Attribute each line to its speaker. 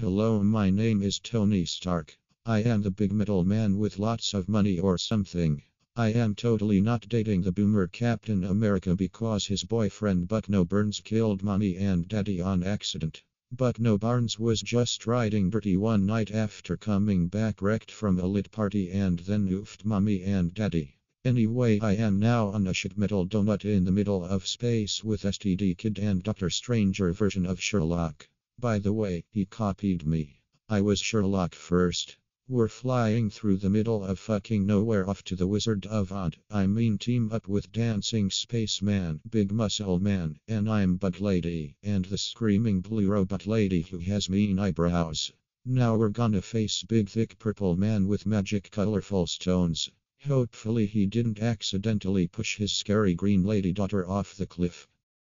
Speaker 1: Hello, my name is Tony Stark. I am the big metal man with lots of money or something. I am totally not dating the boomer Captain America because his boyfriend Buck No Burns killed mommy and daddy on accident. Buck No Barnes was just riding dirty one night after coming back wrecked from a lit party and then oofed mommy and daddy. Anyway, I am now on a shit metal donut in the middle of space with STD Kid and Doctor Stranger version of Sherlock. By the way, he copied me. I was Sherlock first. We're flying through the middle of fucking nowhere off to the Wizard of Oz. I mean, team up with Dancing Spaceman, Big Muscle Man, and I'm Bug Lady, and the Screaming Blue Robot Lady who has mean eyebrows. Now we're gonna face Big Thick Purple Man with magic colorful stones. Hopefully, he didn't accidentally push his scary green lady daughter off the cliff.